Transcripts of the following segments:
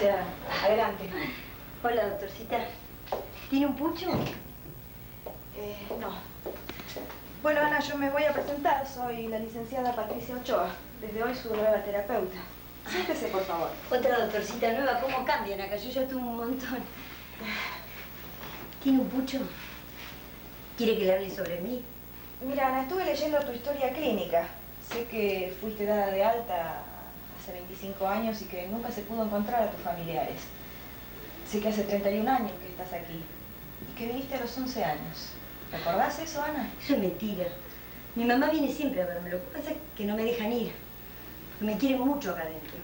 sea, adelante. Hola, doctorcita. ¿Tiene un pucho? Eh, no. Bueno, Ana, yo me voy a presentar. Soy la licenciada Patricia Ochoa. Desde hoy su nueva terapeuta. Siéntese, por favor. Otra doctorcita nueva. ¿Cómo cambian acá? Yo ya tuve un montón. ¿Tiene un pucho? ¿Quiere que le hable sobre mí? Mira, Ana, estuve leyendo tu historia clínica. Sé que fuiste dada de alta hace 25 años y que nunca se pudo encontrar a tus familiares. Sé que hace 31 años que estás aquí y que viniste a los 11 años. ¿Recordás eso, Ana? Eso es mentira. Mi mamá viene siempre a verme. Lo que pasa es que no me dejan ir. Porque me quieren mucho acá adentro.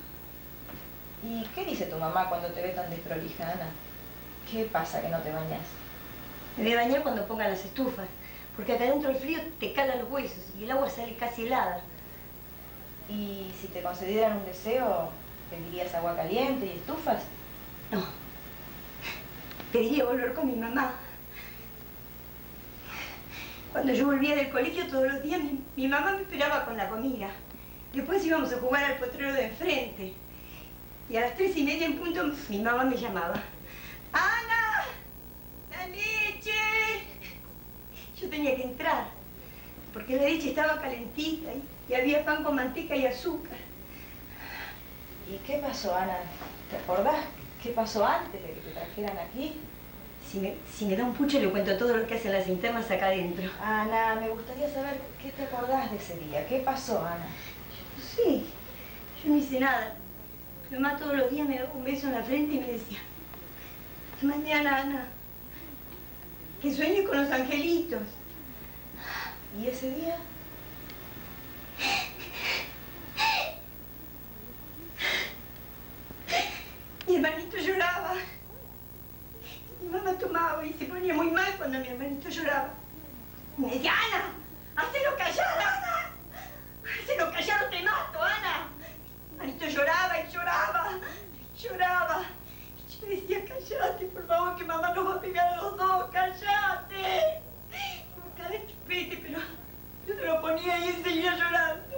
¿Y qué dice tu mamá cuando te ve tan desprolija, Ana? ¿Qué pasa que no te bañas? Me voy a bañar cuando pongan las estufas. Porque acá adentro el frío te cala los huesos y el agua sale casi helada. ¿Y si te concedieran un deseo, pedirías agua caliente y estufas? No. Pediría volver con mi mamá. Cuando yo volvía del colegio todos los días, mi, mi mamá me esperaba con la comida. Después íbamos a jugar al potrero de enfrente. Y a las tres y media en punto mi mamá me llamaba. ¡Ana! ¡La leche! Yo tenía que entrar, porque la leche estaba calentita y, y había pan con manteca y azúcar. ¿Y qué pasó, Ana? ¿Te acordás qué pasó antes de que te trajeran aquí? Si me, si me da un pucho le cuento todo lo que hacen las internas acá adentro. Ana, me gustaría saber qué te acordás de ese día. ¿Qué pasó, Ana? Sí, yo no hice nada. Mi mamá todos los días me daba un beso en la frente y me decía, "Hasta mañana, Ana, que sueñes con los angelitos. ¿Y ese día? Mi hermanito lloraba. Mi mamá tomaba y se ponía muy mal cuando mi hermanito lloraba. Y me decía, Ana, hacelo callar, Ana. Hacelo callar o te mato, Ana. Mi hermanito lloraba y lloraba, y lloraba. Y yo decía, callate, por favor, que mamá nos va a pegar a los dos, callate. Cada vez chupete, pero yo te lo ponía y él seguía llorando.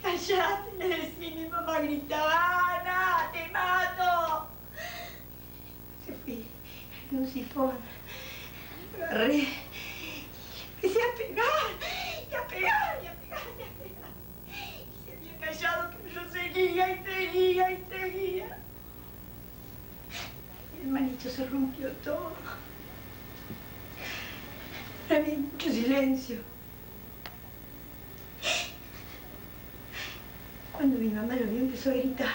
Callate, le decía, y mi mamá gritaba, Ana, te mato. Se fui en un sifón, lo agarré y empecé a pegar, y a pegar, y a pegar, y a pegar. Y se había callado, pero yo seguía y seguía y seguía. Mi hermanito se rompió todo. Había mucho silencio. Cuando mi mamá lo vio empezó a gritar.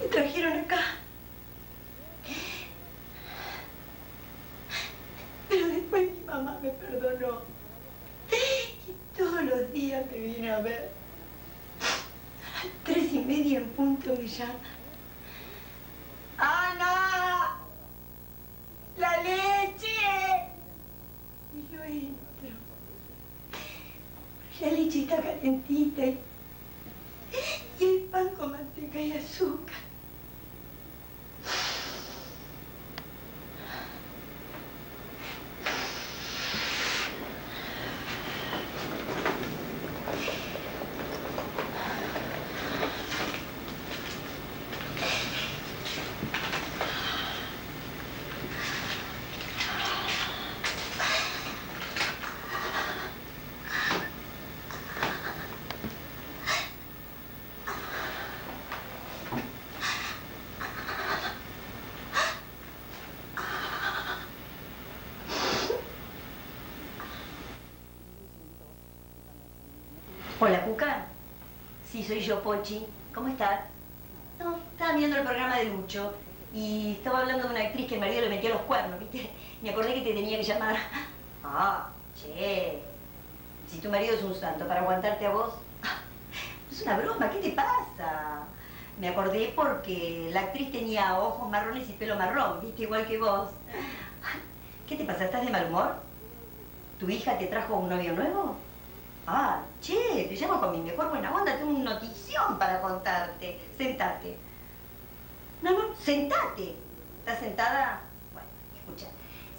Me trajeron acá. Pero después mi mamá me perdonó. Y días me vine a ver. Tres y media en punto me llama. ¡Ana! ¡La leche! Y yo entro. La leche está calentita y, y el pan con manteca y azúcar. Hola, Cuca. Pochi. ¿Cómo estás? No, estaba viendo el programa de Lucho y estaba hablando de una actriz que el marido le metía los cuernos, ¿viste? Me acordé que te tenía que llamar. Ah, che. Si tu marido es un santo para aguantarte a vos. Es una broma, ¿qué te pasa? Me acordé porque la actriz tenía ojos marrones y pelo marrón, ¿viste? Igual que vos. ¿Qué te pasa? ¿Estás de mal humor? ¿Tu hija te trajo un novio nuevo? Ah, che, te llamo con mi mejor buena onda, tengo un notición para contarte. Sentate. No, no, sentate. ¿Estás sentada? Bueno, escucha.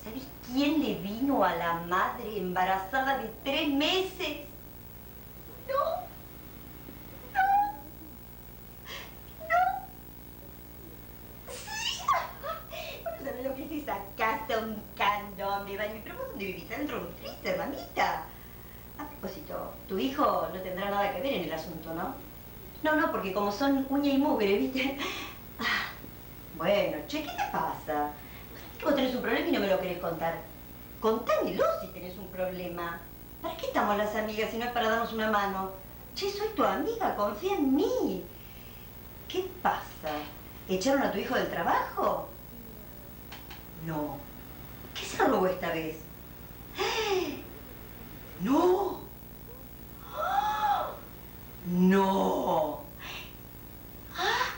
¿Sabes quién le vino a la madre embarazada de tres meses? No. No. No. Sí. Bueno, ¿sabes lo que es esa casa? Un candombe, baño. Pero vos dónde vivís? ¿Dentro de un freezer, mamita? A propósito, tu hijo no tendrá nada que ver en el asunto, ¿no? No, no, porque como son uña y mugre, ¿viste? Ah, bueno, che, ¿qué te pasa? Vos tenés un problema y no me lo querés contar. Contámelo si tenés un problema. ¿Para qué estamos las amigas si no es para darnos una mano? Che, soy tu amiga, confía en mí. ¿Qué pasa? ¿Echaron a tu hijo del trabajo? No. ¿Qué se robó esta vez? ¡No! ¡No! ¡Ah!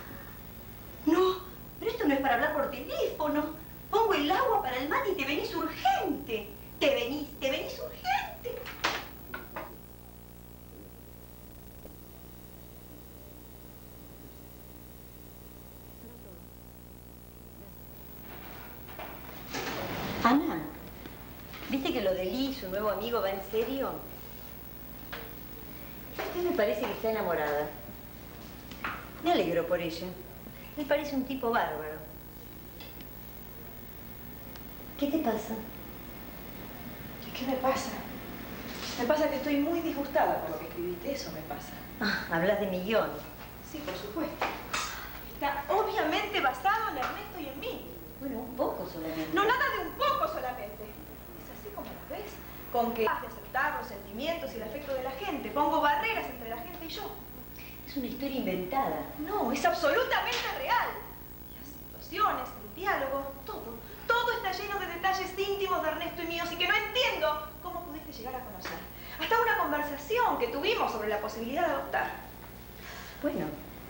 ¡No! Pero esto no es para hablar por teléfono. Pongo el agua para el mate y te venís urgente. Te venís, te venís urgente. Ana, ¿viste que lo de Lee, su nuevo amigo, va en serio? Usted me parece que está enamorada. Me alegro por ella. Él parece un tipo bárbaro. ¿Qué te pasa? ¿Y qué me pasa? Me pasa que estoy muy disgustada por lo que escribiste, eso me pasa. Ah, hablas de mi guion. Sí, por supuesto. Está obviamente basado en Ernesto y en mí. Bueno, un poco solamente. No, nada de un poco solamente. Como lo ves. Con que has de aceptar los sentimientos y el afecto de la gente. Pongo barreras entre la gente y yo. Es una historia inventada. No, es absolutamente real. Las situaciones, el diálogo, todo. Todo está lleno de detalles íntimos de Ernesto y míos y que no entiendo cómo pudiste llegar a conocer. Hasta una conversación que tuvimos sobre la posibilidad de adoptar. Bueno,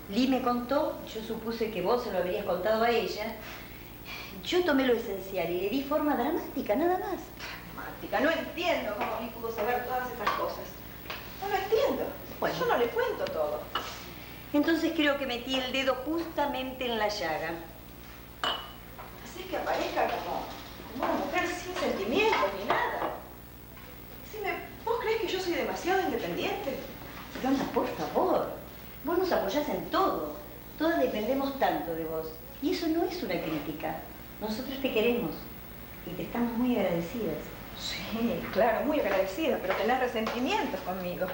Lee me contó, yo supuse que vos se lo habrías contado a ella. Yo tomé lo esencial y le di forma dramática, nada más. No entiendo cómo Lee pudo saber todas esas cosas. No lo entiendo. Bueno. Yo no le cuento todo. Entonces creo que metí el dedo justamente en la llaga. Así que aparezca como, como una mujer sin sentimientos ni nada. Decime, ¿vos crees que yo soy demasiado independiente? Rona, por favor. Vos nos apoyás en todo. Todas dependemos tanto de vos. Y eso no es una crítica. Nosotros te queremos. Y te estamos muy agradecidas. Sí, claro, muy agradecida, pero tenés resentimientos conmigo.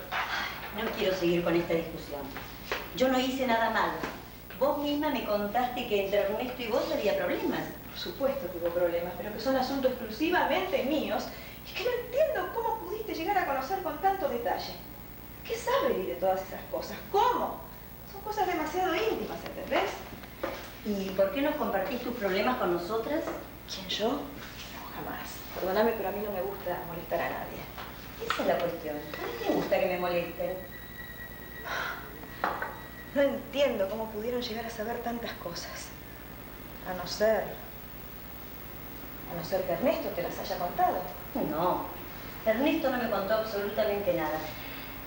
No quiero seguir con esta discusión. Yo no hice nada malo. Vos misma me contaste que entre Ernesto y vos había problemas. Por supuesto que hubo problemas, pero que son asuntos exclusivamente míos y que no entiendo cómo pudiste llegar a conocer con tanto detalle. ¿Qué sabe de todas esas cosas? ¿Cómo? Son cosas demasiado íntimas, ¿entendés? ¿Y por qué no compartís tus problemas con nosotras? ¿Quién, yo? No, jamás. Perdóname, pero a mí no me gusta molestar a nadie. Esa es la cuestión. A mí me gusta que me molesten. No entiendo cómo pudieron llegar a saber tantas cosas. A no ser... A no ser que Ernesto te las haya contado. No, Ernesto no me contó absolutamente nada.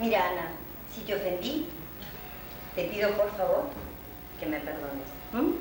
Mira, Ana, si te ofendí, te pido por favor que me perdones. ¿Mm?